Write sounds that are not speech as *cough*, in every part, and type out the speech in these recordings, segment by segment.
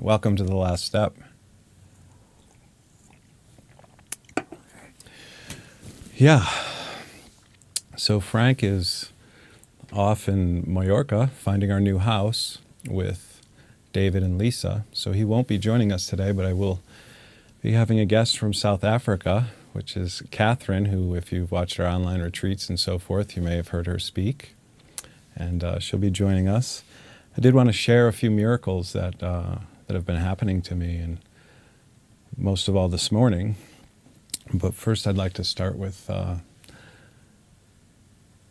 Welcome to the last step. Yeah. So Frank is off in Mallorca finding our new house with David and Lisa. So he won't be joining us today, but I will be having a guest from South Africa, which is Catherine, who, if you've watched our online retreats and so forth, you may have heard her speak. And uh, she'll be joining us. I did want to share a few miracles that, uh, that have been happening to me, and most of all this morning. But first, I'd like to start with uh,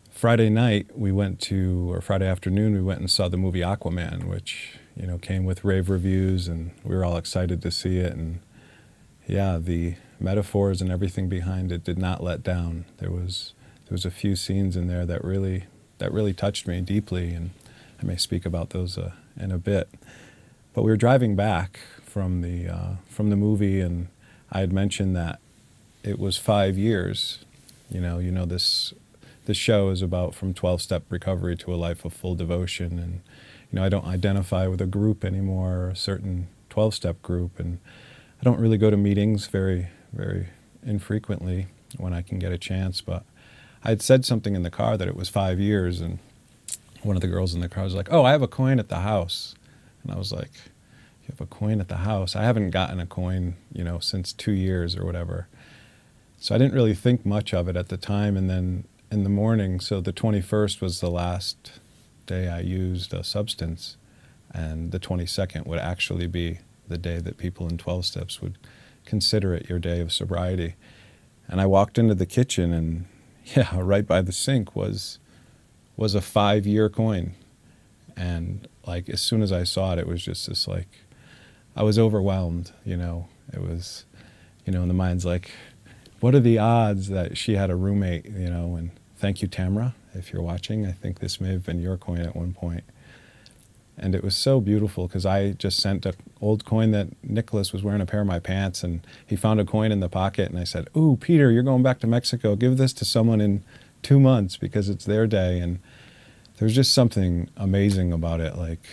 Friday night. We went to, or Friday afternoon, we went and saw the movie Aquaman, which you know came with rave reviews, and we were all excited to see it. And yeah, the metaphors and everything behind it did not let down. There was there was a few scenes in there that really that really touched me deeply, and I may speak about those uh, in a bit. But we were driving back from the uh, from the movie, and I had mentioned that it was five years. You know, you know this this show is about from 12 step recovery to a life of full devotion. And you know I don't identify with a group anymore a certain 12 step group. And I don't really go to meetings very very infrequently when I can get a chance. But I had said something in the car that it was 5 years and one of the girls in the car was like oh I have a coin at the house. And I was like you have a coin at the house I haven't gotten a coin you know since 2 years or whatever so I didn't really think much of it at the time. And then in the morning, so the 21st was the last day I used a substance, and the 22nd would actually be the day that people in 12 steps would consider it your day of sobriety. And I walked into the kitchen, and *laughs* yeah, right by the sink was was a five year coin. And like as soon as I saw it, it was just this like I was overwhelmed, you know. It was, you know, and the mind's like, what are the odds that she had a roommate, you know, and thank you, Tamra, if you're watching. I think this may have been your coin at one point. And it was so beautiful because I just sent an old coin that Nicholas was wearing a pair of my pants and he found a coin in the pocket and I said, Ooh, Peter, you're going back to Mexico. Give this to someone in two months because it's their day. And there's just something amazing about it. Like,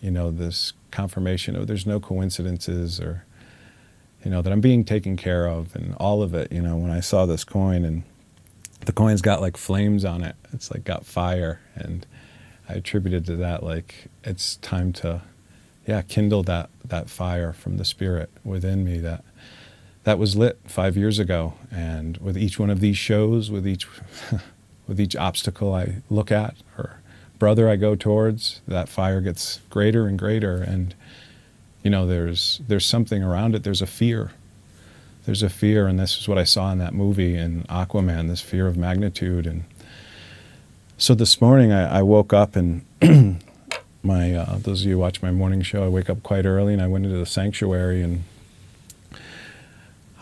you know, this confirmation of there's no coincidences or you know, that I'm being taken care of and all of it, you know, when I saw this coin and the coin's got like flames on it. It's like got fire and I attributed to that like it's time to yeah, kindle that that fire from the spirit within me that that was lit 5 years ago and with each one of these shows with each *laughs* with each obstacle I look at or brother I go towards, that fire gets greater and greater and you know, there's there's something around it. There's a fear. There's a fear, and this is what I saw in that movie in Aquaman. This fear of magnitude, and so this morning I, I woke up and *clears throat* my uh, those of you who watch my morning show, I wake up quite early and I went into the sanctuary and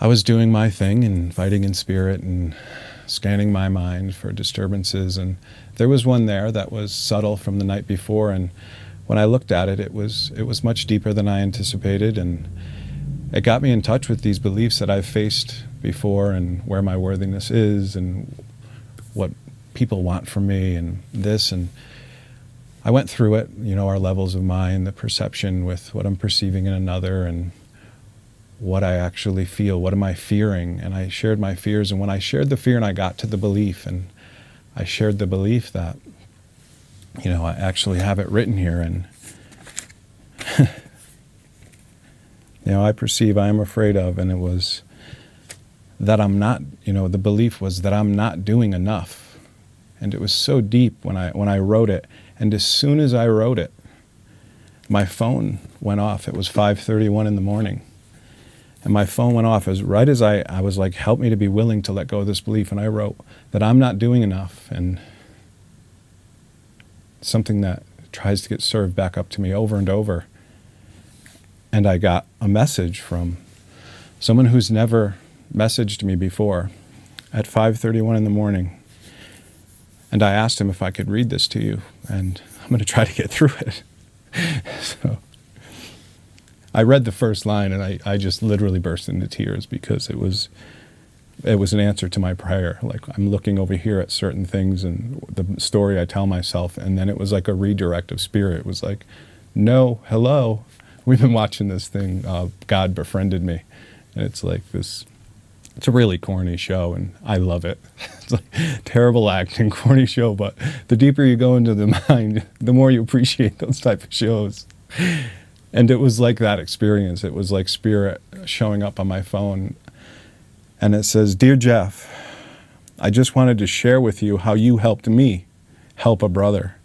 I was doing my thing and fighting in spirit and scanning my mind for disturbances and there was one there that was subtle from the night before and when I looked at it, it was it was much deeper than I anticipated, and it got me in touch with these beliefs that I've faced before, and where my worthiness is, and what people want from me, and this, and I went through it. You know, our levels of mind, the perception with what I'm perceiving in another, and what I actually feel. What am I fearing? And I shared my fears, and when I shared the fear, and I got to the belief, and I shared the belief that you know, I actually have it written here, and *laughs* you know, I perceive I am afraid of, and it was that I'm not, you know, the belief was that I'm not doing enough, and it was so deep when I when I wrote it, and as soon as I wrote it, my phone went off. It was 5:31 in the morning, and my phone went off as right as I I was like, help me to be willing to let go of this belief, and I wrote that I'm not doing enough, and something that tries to get served back up to me over and over. And I got a message from someone who's never messaged me before at 5:31 in the morning. And I asked him if I could read this to you, and I'm going to try to get through it. *laughs* so I read the first line and I, I just literally burst into tears because it was it was an answer to my prayer. Like I'm looking over here at certain things and the story I tell myself, and then it was like a redirect of spirit. It was like, no, hello, we've been watching this thing, uh, God Befriended Me, and it's like this. It's a really corny show, and I love it. *laughs* It's like terrible acting, *laughs* corny show, but the deeper you go into the *laughs* mind, the more you appreciate those type of shows. And it was like that experience. It was like spirit showing up on my phone, and it says, "Dear Jeff, I just wanted to share with you how you helped me help a brother."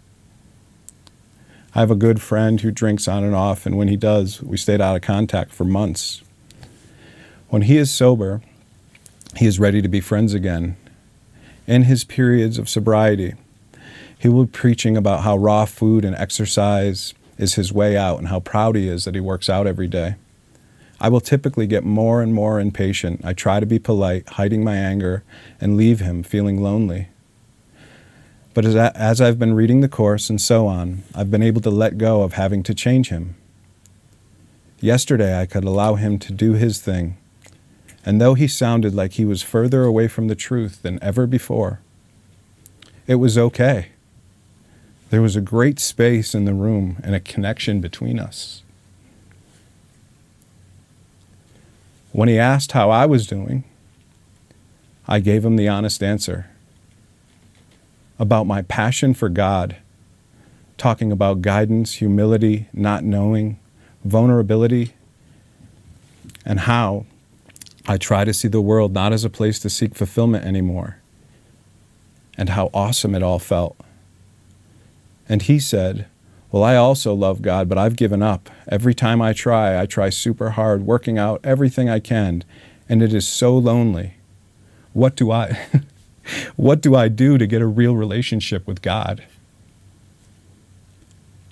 I have a good friend who drinks on and off, and when he does, we stayed out of contact for months. When he is sober, he is ready to be friends again. In his periods of sobriety, he will be preaching about how raw food and exercise is his way out and how proud he is that he works out every day. I will typically get more and more impatient. I try to be polite, hiding my anger, and leave him feeling lonely. But as, I, as I've been reading the Course and so on, I've been able to let go of having to change him. Yesterday, I could allow him to do his thing, and though he sounded like he was further away from the truth than ever before, it was okay. There was a great space in the room and a connection between us. When he asked how I was doing, I gave him the honest answer about my passion for God, talking about guidance, humility, not knowing, vulnerability, and how I try to see the world not as a place to seek fulfillment anymore, and how awesome it all felt. And he said, Well, I also love God, but I've given up. Every time I try, I try super hard, working out everything I can, and it is so lonely. What do I? *laughs* what do I do to get a real relationship with God?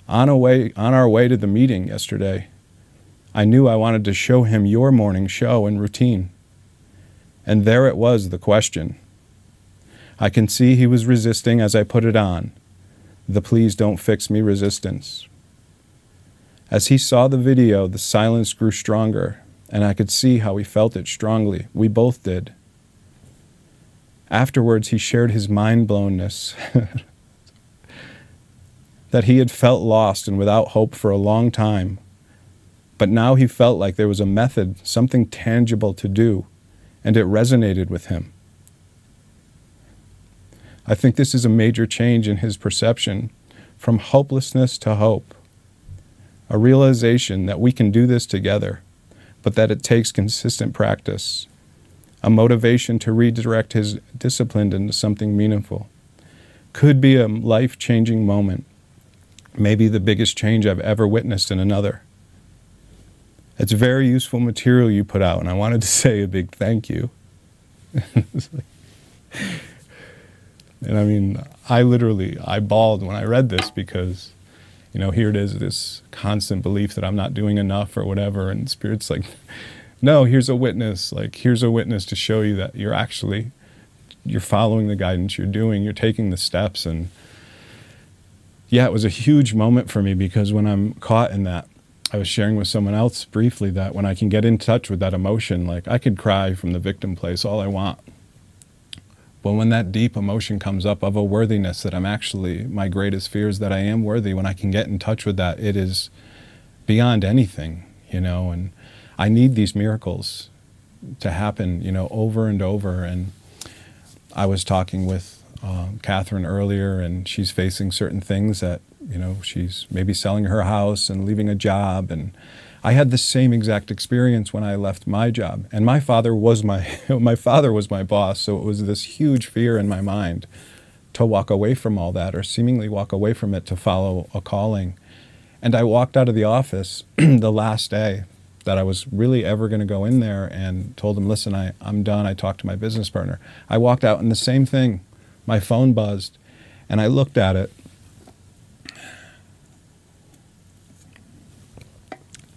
On, a way, on our way to the meeting yesterday, I knew I wanted to show him your morning show and routine. And there it was, the question. I can see he was resisting as I put it on, the please don't fix me resistance. As he saw the video, the silence grew stronger, and I could see how he felt it strongly. We both did. Afterwards, he shared his mind blownness *laughs* that he had felt lost and without hope for a long time. But now he felt like there was a method, something tangible to do, and it resonated with him. I think this is a major change in his perception from hopelessness to hope. A realization that we can do this together, but that it takes consistent practice a motivation to redirect his discipline into something meaningful. Could be a life changing moment, maybe the biggest change I've ever witnessed in another. It's very useful material you put out, and I wanted to *laughs* say a big thank you. *laughs* and I mean, I literally, I bawled when I read this because, you know, here it is, this constant belief that I'm not doing enough or whatever, and Spirit's like, *laughs* no, here's a witness. Like, here's a witness to show you that you're actually, you're following the guidance you're doing, you're taking the steps. And yeah, it was a huge moment for me because when I'm caught in that, I was sharing with someone else briefly that when I can get in touch with that emotion, like I could cry from the victim place all I want. But when that deep emotion comes up of a worthiness that I'm actually, my greatest fear is that I am worthy, when I can get in touch with that, it is beyond anything, you know, and I need these miracles to happen, you know, over and over. And I was talking with um, Catherine earlier, and she's facing certain things that, you know, she's maybe selling her house and leaving a job. And I had the same exact experience when I left my job. And my father was my, *laughs* my father was my boss, so it was this huge fear in my mind to walk away from all that or seemingly walk away from it to follow a calling. And I walked out of the office *clears throat* the last day that I was really ever going to go in there and told him, listen, I, I'm done. I talked to my business partner. I walked out and the same thing. My phone buzzed and I looked at it.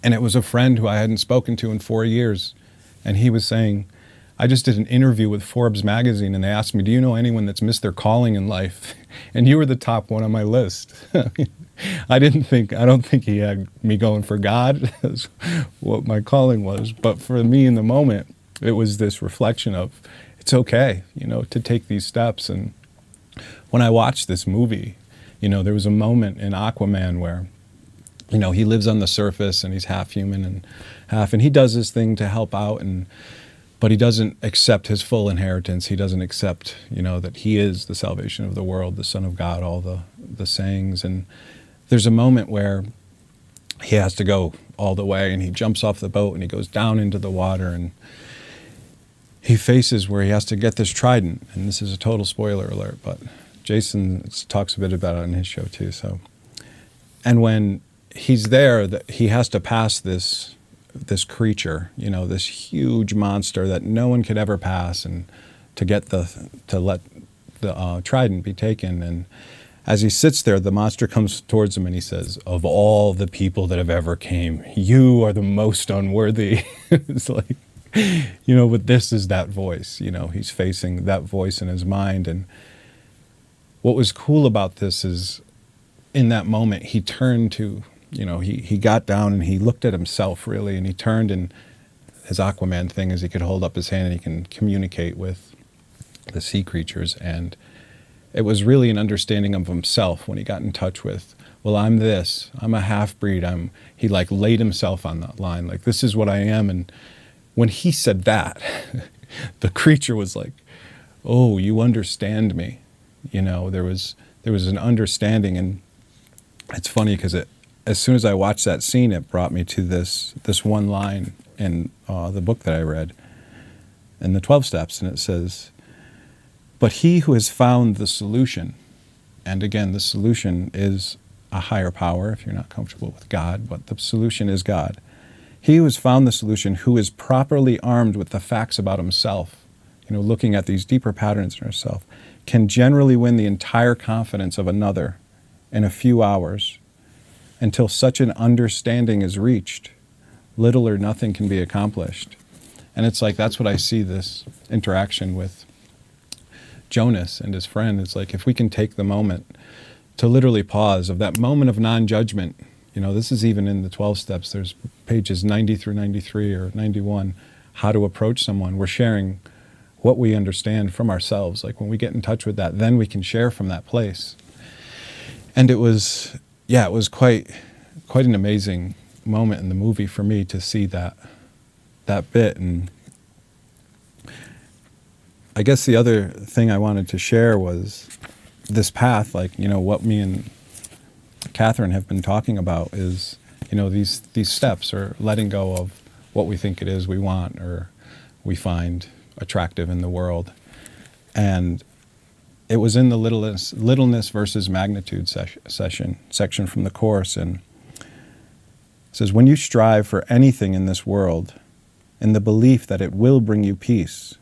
And it was a friend who I hadn't spoken to in four years. And he was saying, I just did an interview with Forbes magazine and they asked me, Do you know anyone that's missed their calling in life? *laughs* And you were the top one on my list. *laughs* I didn't think, I don't think he had me going for God, as *laughs* what my calling was. But for me in the moment, it was this reflection of it's okay, you know, to take these steps. And when I watched this movie, you know, there was a moment in Aquaman where you know, he lives on the surface and he's half human and half, and he does his thing to help out and but he doesn't accept his full inheritance. He doesn't accept, you know, that he is the salvation of the world, the Son of God, all the the sayings. And there's a moment where he has to go all the way, and he jumps off the boat and he goes down into the water, and he faces where he has to get this trident. And this is a total spoiler alert, but Jason talks a bit about it on his show too. So, and when he's there, that he has to pass this this creature, you know, this huge monster that no one could ever pass, and to get the to let the uh, trident be taken. And as he sits there, the monster comes towards him and he says, "Of all the people that have ever came, you are the most unworthy." *laughs* it's like, you know, but this is that voice. You know, he's facing that voice in his mind. And what was cool about this is, in that moment, he turned to you know, he, he got down and he looked at himself really, and he turned and his Aquaman thing is he could hold up his hand and he can communicate with the sea creatures. And it was really an understanding of himself when he got in touch with, well, I'm this, I'm a half breed. I'm, he like laid himself on that line, like, this is what I am. And when he said that, *laughs* the creature was like, oh, you understand me. You know, there was, there was an understanding. And it's funny because it, as soon as I watched that scene, it brought me to this this one line in uh, the book that I read, in the Twelve Steps, and it says, "But he who has found the solution, and again, the solution is a higher power. If you're not comfortable with God, but the solution is God. He who has found the solution, who is properly armed with the facts about himself, you know, looking at these deeper patterns in himself, can generally win the entire confidence of another." In a few hours, until such an understanding is reached, little or nothing can be accomplished. And it's like that's what I see this interaction with Jonas and his friend. It's like if we can take the moment to literally pause of that moment of non judgment. You know, this is even in the 12 steps. There's pages 90 through 93 or 91, how to approach someone. We're sharing what we understand from ourselves. Like when we get in touch with that, then we can share from that place. And it was yeah, it was quite quite an amazing moment in the movie for me to see that that bit and I guess the other thing I wanted to share was this path, like, you know, what me and Catherine have been talking about is, you know, these these steps or letting go of what we think it is we want or we find attractive in the world. And it was in the littleness, littleness versus magnitude ses- session section from the course, and says, "When you strive for anything in this world, in the belief that it will bring you peace,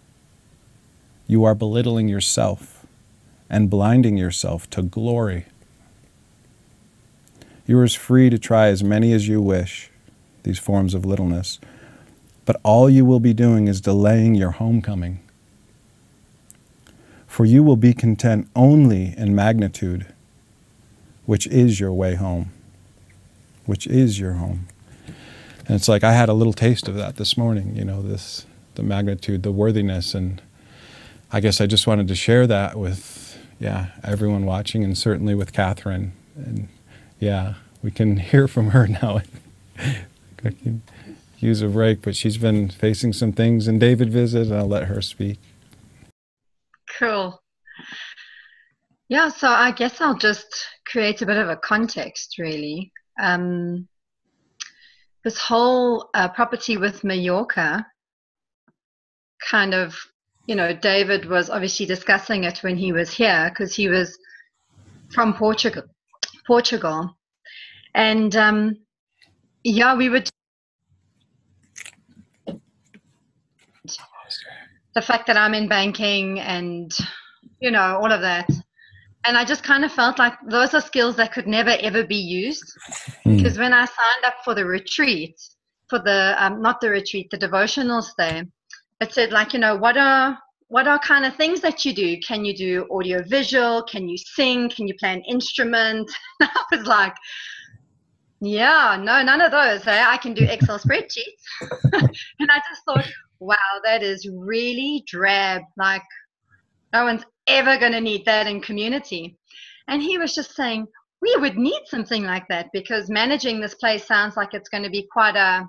you are belittling yourself and blinding yourself to glory. You are as free to try as many as you wish, these forms of littleness, but all you will be doing is delaying your homecoming." For you will be content only in magnitude, which is your way home, which is your home. And it's like I had a little taste of that this morning, you know, this the magnitude, the worthiness and I guess I just wanted to share that with yeah, everyone watching and certainly with Catherine. And yeah, we can *laughs* hear from her now. *laughs* I can use a break, but she's been facing some things in David visit, and I'll let her speak. Cool. Yeah, so I guess I'll just create a bit of a context, really. Um, this whole uh, property with Mallorca kind of, you know, David was obviously discussing it when he was here because he was from Portugal. Portugal. And um, yeah, we would the fact that I'm in banking and you know all of that. And I just kind of felt like those are skills that could never ever be used mm. because when I signed up for the retreat, for the um, not the retreat, the devotional stay, it said like you know what are what are kind of things that you do? Can you do audio visual? Can you sing? Can you play an instrument? *laughs* I was like, yeah, no, none of those. Eh? I can do Excel spreadsheets. *laughs* and I just thought, wow, that is really drab. Like, no one's ever going to need that in community. And he was just saying, we would need something like that because managing this place sounds like it's going to be quite a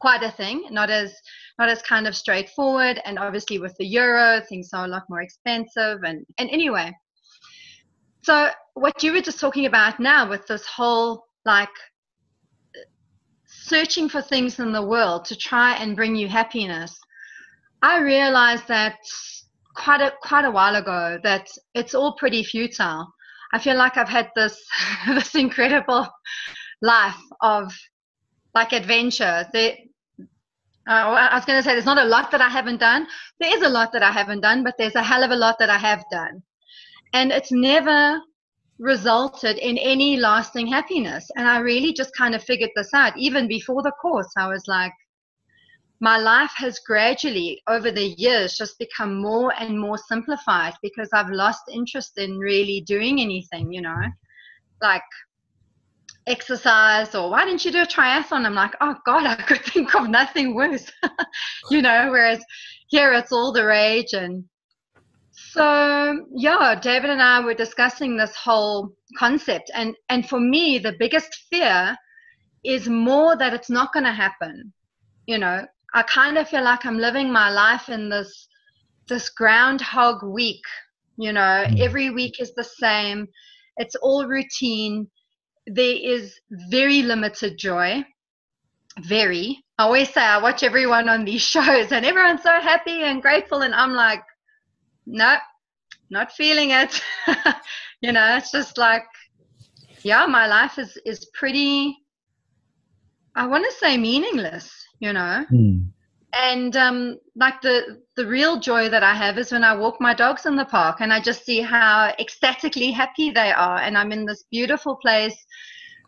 quite a thing not as not as kind of straightforward and obviously with the euro things are a lot more expensive and and anyway so what you were just talking about now with this whole like searching for things in the world to try and bring you happiness i realized that quite a quite a while ago that it's all pretty futile i feel like i've had this *laughs* this incredible life of like adventure there uh, I was going to say there's not a lot that I haven't done. There is a lot that I haven't done, but there's a hell of a lot that I have done. And it's never resulted in any lasting happiness. And I really just kind of figured this out. Even before the course, I was like, my life has gradually, over the years, just become more and more simplified because I've lost interest in really doing anything, you know, like exercise or why didn't you do a triathlon? I'm like, oh God, I could *laughs* think of nothing worse, *laughs* you know, whereas here it's all the rage and so yeah, David and I were discussing this whole concept, and and for me, the biggest fear is more that it's not going to happen. You know, I kind of feel like I'm living my life in this this groundhog week. You know, mm. every week is the same. It's all routine. There is very limited joy. Very. I always say I watch everyone on these *laughs* shows and everyone's so happy and grateful, and I'm like, no, not feeling it. *laughs* you know, it's just like, yeah, my life is is pretty. I want to say meaningless. You know. Mm. And um, like the the real joy that I have is when I walk my dogs in the park and I just see how ecstatically happy they are, and I'm in this beautiful place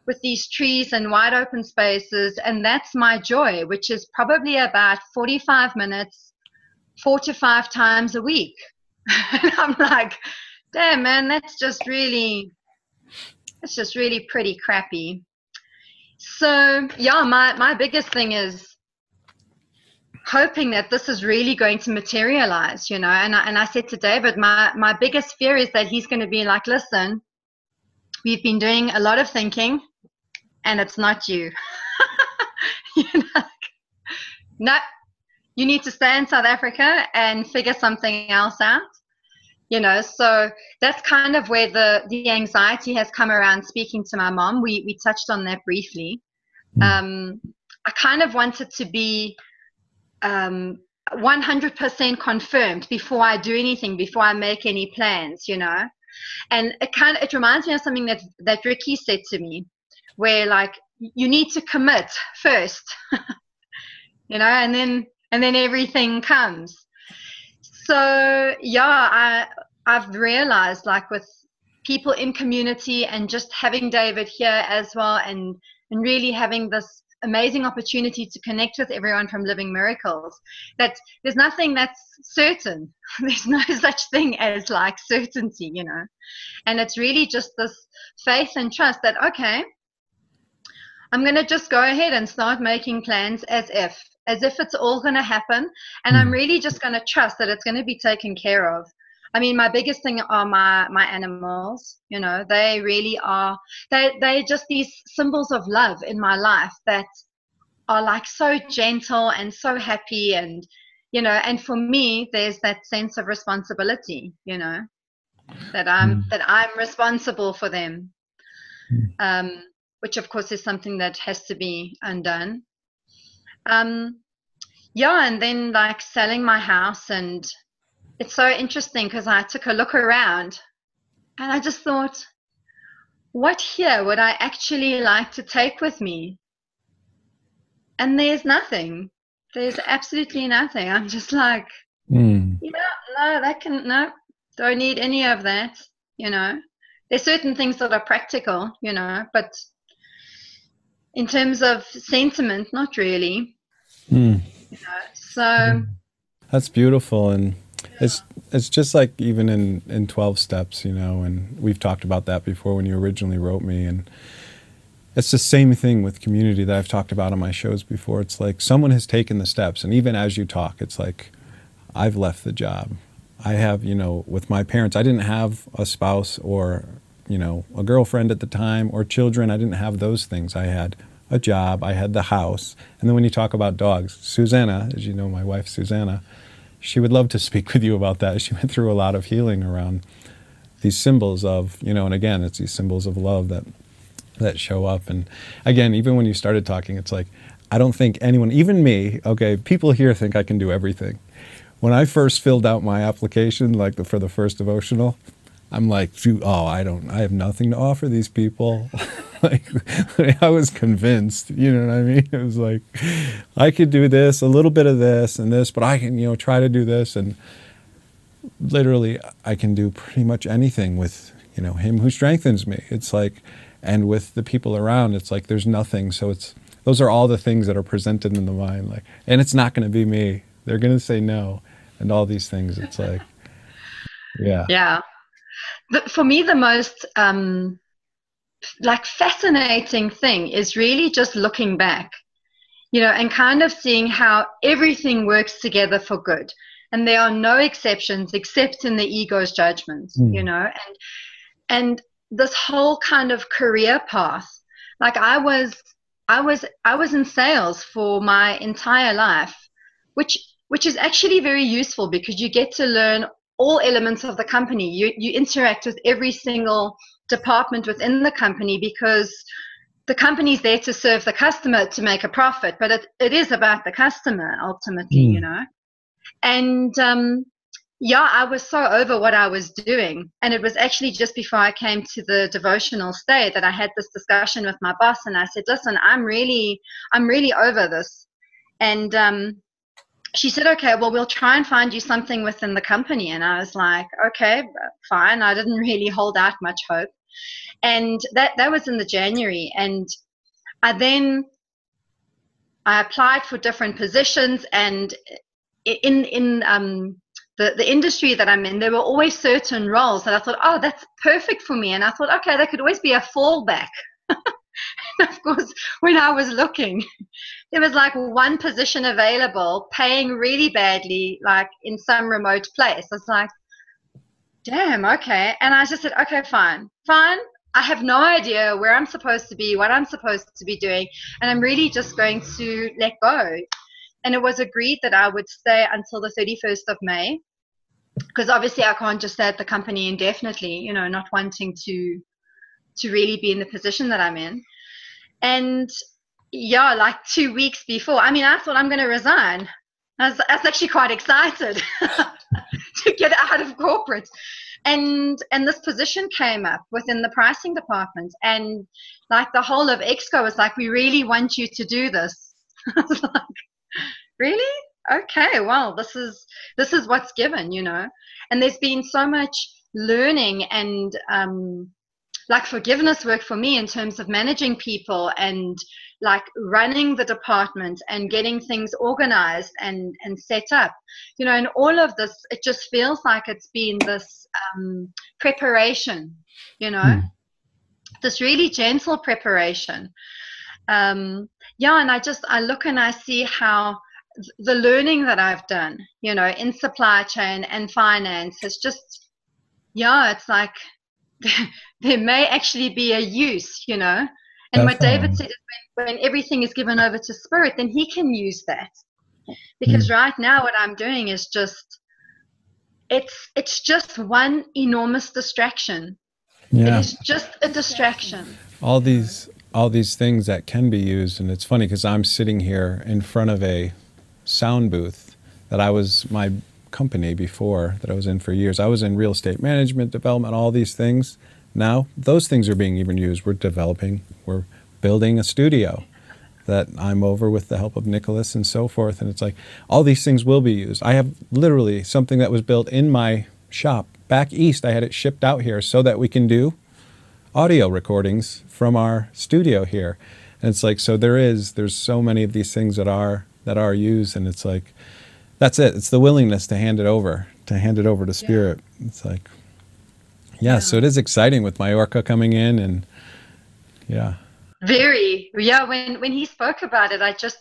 with these trees and wide open spaces, and that's my joy, which is probably about 45 minutes, four to five times a week and *laughs* I'm like, damn, man, that's just really, that's just really pretty crappy. So yeah, my my biggest thing is hoping that this is really going to materialize, you know. And I, and I said to David, my my biggest fear is that he's going to be like, listen, we've been doing a lot of thinking, and it's not you. *laughs* you know, no, you need to stay in South Africa and figure something else out you know so that's kind of where the the anxiety has come around speaking to my mom. We we touched on that briefly. Mm. um i kind of wanted to be um 100% confirmed before i do anything before i make any plans you know? And it kind of it reminds me of something that that ricky said to me where like you need to commit first *laughs* you know and then and then everything comes so yeah i i've realized like with people in community and just having david here as well and and really having this amazing opportunity to connect with everyone from living miracles that there's nothing that's certain. *laughs* There's no *laughs* such thing as like certainty you know? And it's really just this faith and trust that okay i'm going to just go ahead and start making plans as if as if it's all going to happen. And I'm hmm. really just going to trust that it's going to be taken care of. I mean, my biggest thing are my my animals. You know, they really are. They they're just these symbols of love in my life that are like so gentle and so happy, and you know. And for me, there's that sense of responsibility. You know, that I'm mm. that I'm responsible for them. Mm. Um, which of course is something that has to be undone um, yeah, and then like selling my house, and it's so interesting because I took a look around and I just thought, what here would I actually like to take with me? And there's nothing. There's absolutely nothing. I'm just like, mm. you know, no, that can, no, don't need any of that, you know. There's certain things that are practical, you know, but in terms of sentiment, not really. Mm. You know, so that's beautiful, and yeah. it's it's just like even in in twelve steps, you know, and we've talked about that before when you originally wrote me, and it's the same thing with community that I've talked about on my shows before. It's like someone has taken the steps, and even as you talk, it's like I've left the job. I have, you know, with my parents, I didn't have a spouse or you know, a girlfriend at the time or children. I didn't have those things. I had a job, I had the house. And then when you talk about dogs, Susanna, as you know, my wife Susanna, she would love to speak with you about that. She went through a lot of healing around these symbols of, you know, and again, it's these symbols of love that that show up. And again, even when you started talking, it's like I don't think anyone, even me, okay, people here think I can do everything. When I first filled out my application, like the, for the first devotional, I'm like, oh, I don't, I have nothing to offer these people. *laughs* *laughs* like, I was convinced, you know what I mean? *laughs* It was like, I could do this, a little bit of this and this, but I can, you know, try to do this. And literally, I can do pretty much anything with, you know, Him who strengthens me. It's like, and with the people around, it's like there's nothing. So it's, those are all the things that are presented in the mind. Like, and it's not going to be me. They're going to say no, and all these things. It's like, yeah. *laughs* Yeah for me, the most um, like fascinating thing is really just looking back, you know, and kind of seeing how everything works together for good. And there are no exceptions except in the ego's judgment, mm. you know, and and this whole kind of career path. Like I was I was I was in sales for my entire life, which which is actually very useful because you get to learn all elements of the company. You, you interact with every single department within the company because the company's there to serve the customer to make a profit, but it, it is about the customer ultimately, mm. you know. And um, yeah, I was so over what I was doing. And it was actually just before I came to the devotional stay that I had this discussion with my boss and I said, listen, I'm really, I'm really over this. And um, she said, okay, well, we'll try and find you something within the company. And I was like, okay, fine. I didn't really hold out much hope. And that, that was in the January. And I then, I applied for different positions and in, in, um, the, the industry that I'm in, there were always certain roles that I thought, oh, that's perfect for me. And I thought, okay, that could always be a fallback. *laughs* of course, when I was looking, there was like one position available paying really badly, like in some remote place. I was like, damn, okay. And I just said, okay, fine, fine. I have no idea where I'm supposed to be, what I'm supposed to be doing, and I'm really just going to let go. And it was agreed that I would stay until the 31st of May, because obviously I can't just stay at the company indefinitely, you know, not wanting to to really be in the position that I'm in. And yeah, like two weeks before, I mean, I thought I'm going to resign. I was, I was actually quite excited *laughs* to get out of corporate. And and this position came up within the pricing department, and like the whole of Exco was like, "We really want you to do this." *laughs* I was like, "Really? Okay, well, this is this is what's given, you know." And there's been so much learning and um, like forgiveness work for me in terms of managing people and like running the department and getting things organized and and set up. You know and all of this it just feels like it's been this um, preparation you know? Mm. this really gentle preparation. Um, yeah and i just i look and i see how the learning that i've done you know in supply chain and finance has just yeah it's like *laughs* there may actually be a use, you know. And what David said is when, when everything is given over to spirit, then he can use that. Because mm. right now what I'm doing is just it's it's just one enormous distraction. Yeah. It is just a distraction. All these all these things that can be used and it's funny because I'm sitting here in front of a sound booth that I was my company before that I was in for years. I was in real estate management, development, all these things. Now, those things are being even used. We're developing, we're building a studio that I'm over with the help of Nicholas and so forth. And it's like all these things will be used. I have literally something that was built in my shop back east. I had it shipped out here so that we can do audio recordings from our studio here. And it's like so there is there's so many of these things that are that are used and it's like that's it. It's the willingness to hand it over, to hand it over to spirit. Yeah. It's like, yeah, yeah, so it is exciting with Majorca coming in and yeah. Very. Yeah, when when he spoke about it, I just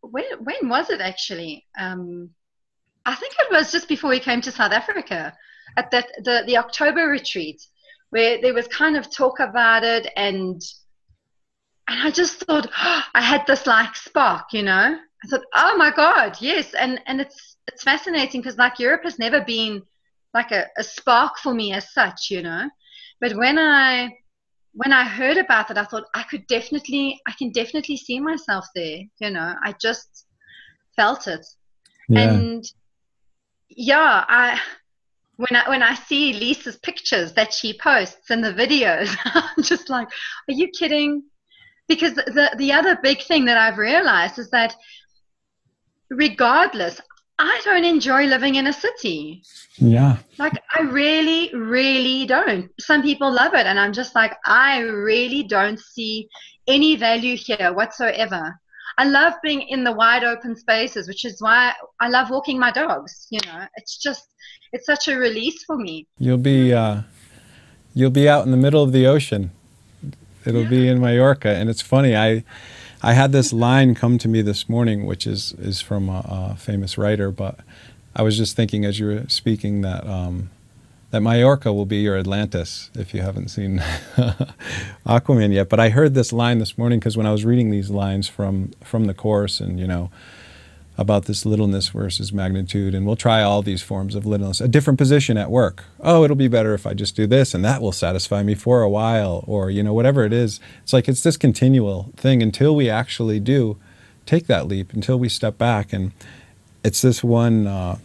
when when was it actually? Um I think it was just before he came to South Africa at that the, the October retreat where there was kind of talk about it and and I just thought oh, *gasps* I had this like spark, you know. I thought, oh my god, yes, and and it's it's fascinating because like Europe has never been like a, a spark for me as such, you know. But when I when I heard about it, I thought I could definitely, I can definitely see myself there. You know, I just felt it, yeah. and yeah, I when I when I see Lisa's pictures that she posts and the videos, *laughs* I'm just like, are you kidding? Because the the other big thing that I've realized is that regardless, I don't enjoy living in a city. Yeah. Like I really, really don't. Some people love it, and I'm just like, I really don't see any value here whatsoever. I love being in the wide open spaces, which is why I love walking my dogs. You know, it's just it's such a release for me. You'll be uh, you'll be out in the middle of the ocean. It'll yeah. be in Mallorca, and it's funny. I I had this line come to me this morning, which is is from a, a famous writer, but I was just thinking as you were speaking that. Um, that Mallorca will be your Atlantis if you haven't seen *laughs* Aquaman yet. But I heard this line this morning because when I was reading these lines from from the course, and you know, about this littleness versus magnitude, and we'll try all these forms of littleness. A different position at work. Oh, it'll be better if I just do this, and that will satisfy me for a while, or you know, whatever it is. It's like it's this continual thing until we actually do take that leap, until we step back, and it's this one. Uh,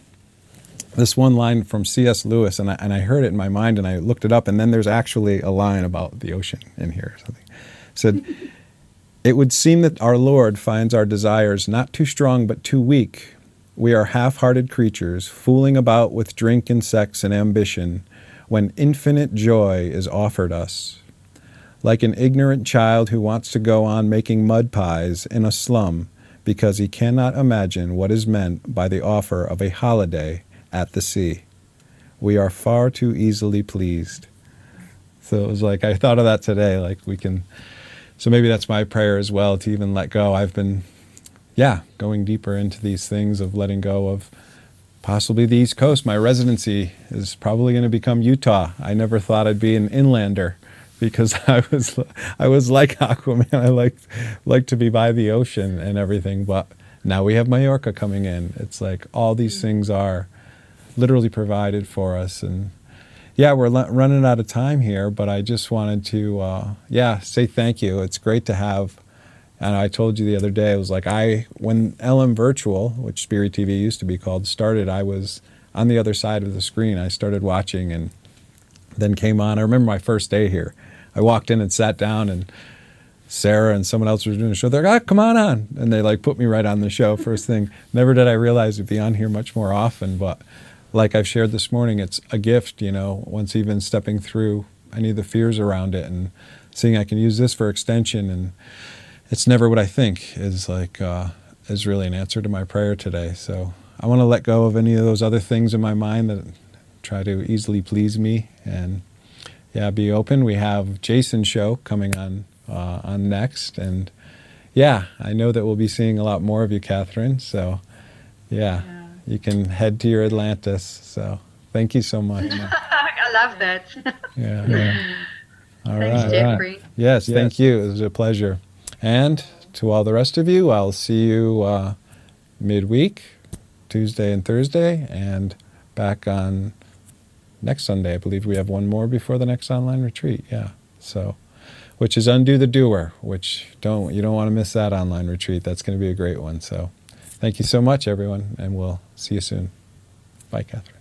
this one line from C.S. Lewis, and I, and I heard it in my mind, and I looked it up, and then there's actually a line about the ocean in here. Or something said. It would seem that our Lord finds our desires not too strong but too weak. We are half hearted creatures, fooling about with drink and sex and ambition, when infinite joy is offered us. Like an ignorant child who wants to go on making mud pies in a slum because he cannot imagine what is meant by the offer of a holiday at the sea. We are far too easily pleased. So it was like, I thought of that today. Like, we can so maybe that's my prayer as well to even let go. I've been, yeah, going deeper into these things of letting go of possibly the East Coast. My residency is probably going to become Utah. I never thought I'd be an inlander because *laughs* I was I was like Aquaman. *laughs* I like like to be by the ocean and everything. But now we have Mallorca coming in. It's like all these things are literally provided for us and yeah, we're running out of time here, but I just wanted to, uh, yeah, say thank you. It's great to have. And I told you the other day, it was like I, when LM Virtual, which Spirit TV used to be called, started, I was on the other side of the screen. I started watching and then came on. I remember my first day here. I walked in and sat down and Sarah and someone else was doing a show. They're like, oh, come on on. And they like put me right on the show first thing. Never did I realize it'd be on here much more often, but like I've shared this morning, it's a gift, you know, once even stepping through any of the fears around it and seeing I can use this for extension. And it's never what I think is like, uh, is really an answer to my prayer today. So I want to let go of any of those other things in my mind that try to easily please me and yeah, be open. We have Jason's show coming on uh, on next, and yeah, I know that we'll be seeing a lot more of you, Catherine. So yeah. yeah you can head to your Atlantis. So thank you so much. *laughs* I love that. yeah. yeah. *laughs* All Thanks, right. Jeffrey. Right. Yes, yes, thank you. It was a pleasure. And to all the rest of you, I'll see you uh, midweek, Tuesday and Thursday, and back on next Sunday. I believe we have one more before the next online retreat. Yeah. So, which is Undo the Doer, which don't you don't want to miss that online retreat. That's going to be a great one. So. Thank you so much, everyone, and we'll see you soon. Bye, Catherine.